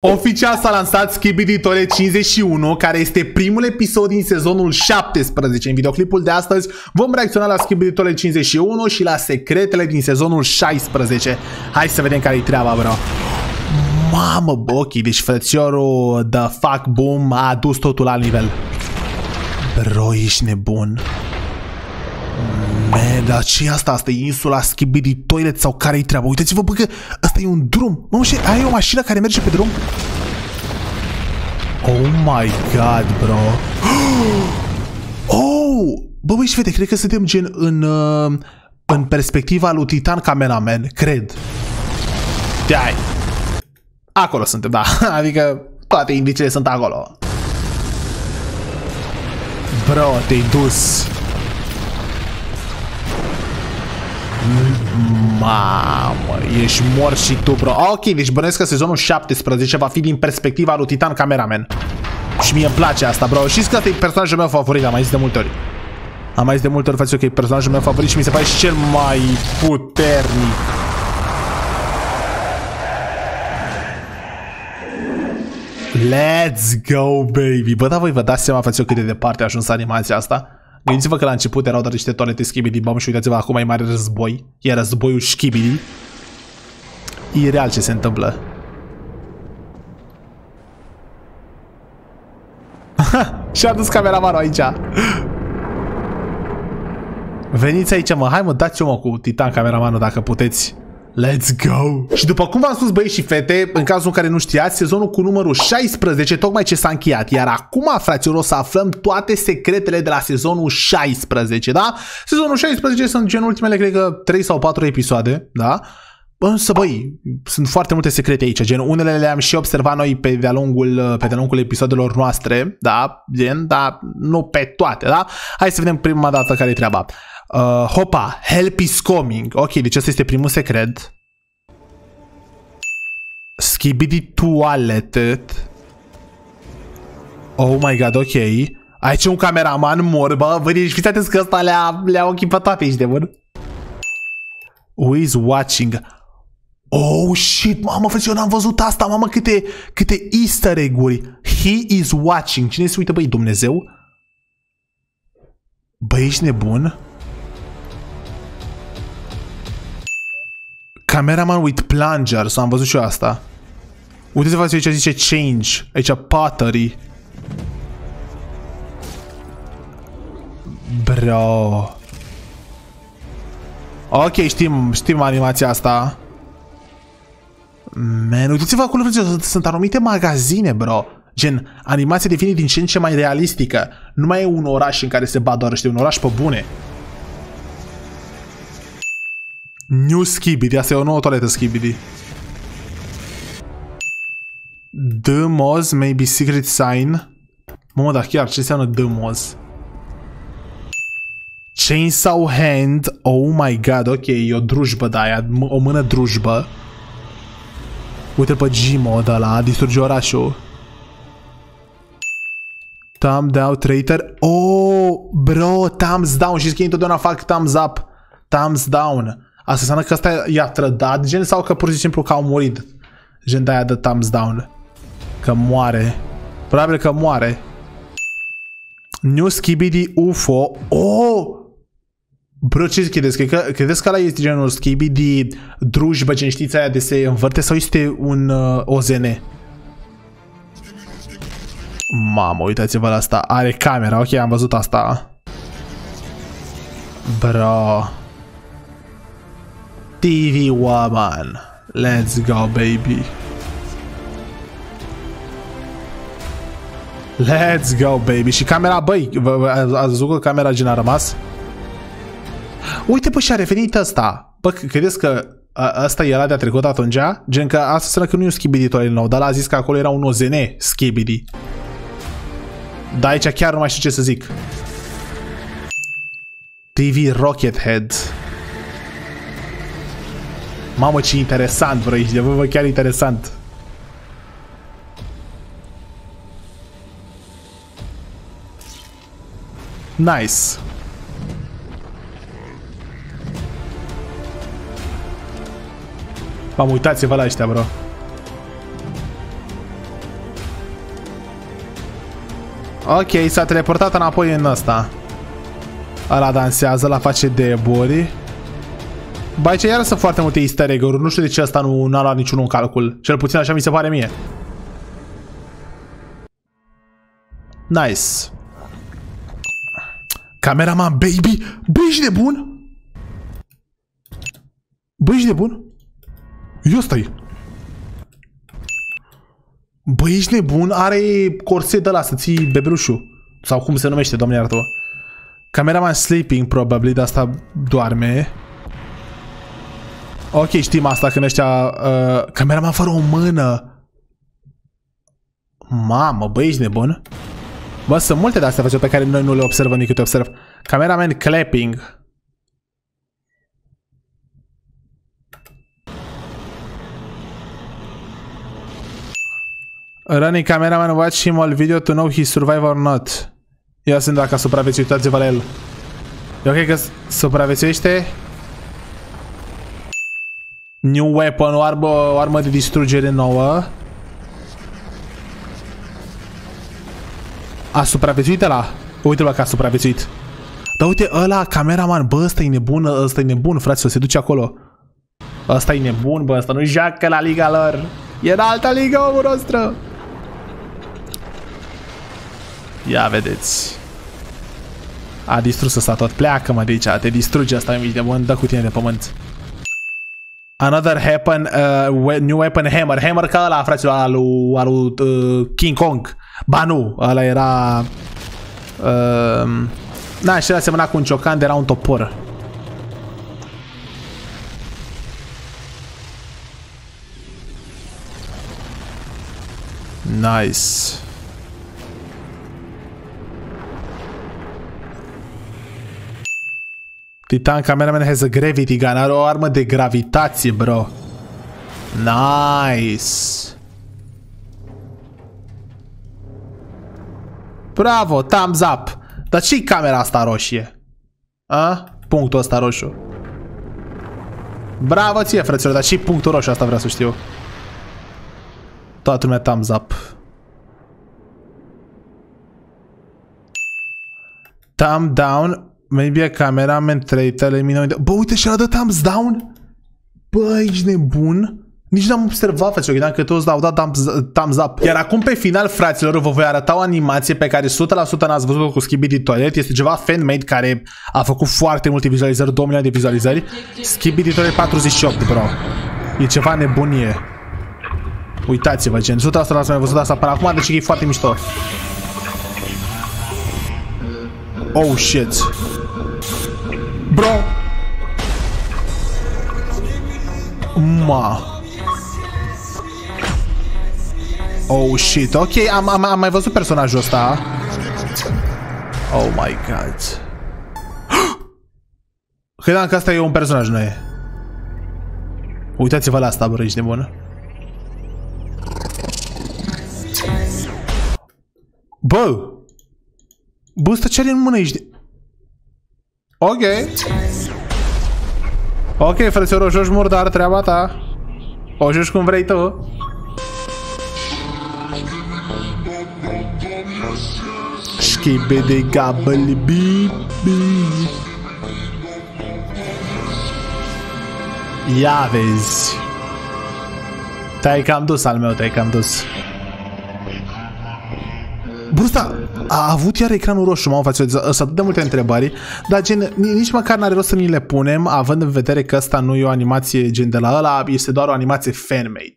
Oficial s-a lansat Skibidi Tole 51, care este primul episod din sezonul 17. În videoclipul de astăzi vom reacționa la Skibidi Tole 51 și la secretele din sezonul 16. Hai să vedem care-i treaba, bro. Mamă, bă, ok, deci frățiorul The Fuck Boom a adus totul la nivel. Bro, ești nebun. Man, dar ce asta? Asta e insula Skibidi Toilet sau care-i treaba? Uitați-vă, bă, că ăsta e un drum. Mă, și ai o mașină care merge pe drum? Oh my god, bro. Oh! Bă, băi, și fete, cred că suntem gen în, uh, în perspectiva lui Titan Cameraman, cred. Dai. Acolo suntem, da. Adică toate indiciile sunt acolo. Bro, te-ai dus. Mamă, ești mort și tu, bro. Ok, deci bănesc că sezonul 17 va fi din perspectiva lui Titan Cameraman. Și mie îmi place asta, bro. Știți că ăsta e personajul meu favorit, am mai zis de multe ori. Am mai zis de multe ori, față că e personajul meu favorit și mi se pare și cel mai puternic. Let's go, baby! Bă, da, voi vă dați seama, față cât de departe a ajuns animația asta? Gândiți-vă că la început erau doar niște toalete Skibidi Bomb și uitați-vă acum e mare război. E războiul Skibidi. E real ce se întâmplă. Și-a dus cameramanul aici. Veniți aici, mă. Hai, mă, dați-o, mă, cu Titan cameramanul dacă puteți. Let's go! Și după cum v-am spus băieți și fete, în cazul în care nu știați, sezonul cu numărul 16 tocmai ce s-a încheiat. Iar acum, fraților, o să aflăm toate secretele de la sezonul 16, da? Sezonul 16 sunt gen ultimele, cred că 3 sau 4 episoade, da? Însă, băi, sunt foarte multe secrete aici, gen unele le-am și observat noi pe de-a lungul, pe de lungul episodelor noastre, da, gen, dar nu pe toate, da? Hai să vedem prima dată care e treaba. Uh, hopa, help is coming. Ok, deci asta este primul secret. Skibidi toileted. Oh my god, ok. Aici un cameraman mor, bă, vă deci fiți atenți că ăsta le-a le, -a, ochipat toate aici de bun. Who is watching? Oh shit, mamă, frate, eu n-am văzut asta, mamă, câte, câte easter egg-uri. He is watching. Cine se uită, băi, Dumnezeu? Băi, ești nebun? Cameraman with plunger, s am văzut și eu asta. Uite-vă aici zice change, aici pottery. Bro. Ok, știm, știm animația asta. Man, uitați-vă acolo, frate, sunt anumite magazine, bro. Gen, animația devine din ce în ce mai realistică. Nu mai e un oraș în care se bat doar ăștia, un oraș pe bune. New Skibidi, asta e o nouă toaletă Skibidi. The Moz, maybe secret sign. Mamă, dar chiar, ce înseamnă The Moz? Chainsaw hand, oh my god, ok, e o drujbă de aia, o mână drujbă. Uite pe Gmo de la distruge orașul. Thumb down, traitor. Oh, bro, thumbs down. Și că întotdeauna fac thumbs up. Thumbs down. Asta înseamnă că ăsta i-a trădat, gen, sau că pur și simplu că au murit. Gen de aia de thumbs down. Că moare. Probabil că moare. New Skibidi UFO. Oh! Bro, ce credeți? Cred că, credeți că ăla este genul Skibidi drujbă, gen știți aia de se învârte sau este un uh, OZN? Mamă, uitați-vă la asta. Are camera, ok, am văzut asta. Bro. TV Woman. Let's go, baby. Let's go, baby. Și camera, băi, ați văzut că camera gen a rămas? Uite, bă, și-a revenit ăsta. Bă, credeți că ăsta era de-a trecut atunci? Gen că asta înseamnă că nu e un schibidi nou, dar a zis că acolo era un OZN schibidi. Dar aici chiar nu mai știu ce să zic. TV Rocket Head. Mamă, ce interesant, bro, ești de bă, chiar interesant. Nice. V-am uitați-vă la ăștia, bro. Ok, s-a teleportat înapoi în ăsta. Ăla dansează, la face de bori. Bai ce iară sunt foarte multe easter egg -uri. Nu știu de ce asta nu a luat niciunul în calcul. Cel puțin așa mi se pare mie. Nice. Cameraman, baby! Bă, ești de bun? Bă, ești de bun? Eu stai. Bă, ești nebun? Are corset de la să ții bebelușul. Sau cum se numește, doamne iartă Cameraman sleeping, probably, de asta doarme. Ok, știm asta când ăștia... Uh, cameraman fără o mână. Mamă, bă, ești nebun? Bă, sunt multe de astea pe care noi nu le observăm nici câte observ. Cameraman clapping. Running cameraman watch him all video to know he survive or not. Ia sunt dacă a supraviețuit, uitați-vă la el. Eu cred că supraviețuiește. New weapon, o armă, o armă de distrugere nouă. A supraviețuit ăla. Uite-l că a supraviețuit. Dar uite, ăla, cameraman, bă, ăsta e nebun, ăsta e nebun, frate, se duce acolo. Ăsta e nebun, bă, ăsta nu joacă la liga lor. E în alta liga omul nostru. Ia vedeți. A distrus ăsta tot. Pleacă mă de aici. Te distruge asta în de bun. Dă cu tine de pământ. Another weapon, uh, new weapon hammer. Hammer ca ăla, fraților, al lui, al lui uh, King Kong. Ba nu, ăla era... Uh, na, și el asemăna cu un ciocan, de era un topor. Nice. Titan cameraman has a gravity gun. Are o armă de gravitație, bro. Nice. Bravo, thumbs up. Dar ce camera asta roșie? A? Punctul ăsta roșu. Bravo ție, frăților, dar și punctul roșu asta vreau să știu. Toată lumea thumbs up. Thumb down Maybe a cameraman trait elimină... Bă, uite și-a dat thumbs down? Bă, ești nebun? Nici n-am observat, frate, credeam că toți dau dat thumbs, thumbs up. Iar acum pe final, fraților, vă voi arăta o animație pe care 100% n-ați văzut cu Skibidi Toilet. Este ceva fan-made care a făcut foarte multe vizualizări, 2 milioane de vizualizări. Skibidi Toilet 48, bro. E ceva nebunie. Uitați-vă, gen, 100% n-ați mai văzut asta până acum, deci e foarte mișto. Oh, shit. Bro. Ma. Oh, shit. Ok, am, am, am mai văzut personajul ăsta. Oh my god. Credeam că asta e un personaj, nu e? Uitați-vă la asta, bă, ești nebună. Bă! Bă, ăsta ce are în mână, ești... Ok. Ok, frățior, o joci murdar, treaba ta. O joci cum vrei tu. Schibede gabele bibi. Ia vezi. Te-ai cam dus al meu, te-ai cam dus. Brusta a avut iar ecranul roșu, m-am față să atât de multe întrebări, dar gen, nici măcar n-are rost să ni le punem, având în vedere că asta nu e o animație gen de la ăla, este doar o animație fan-made.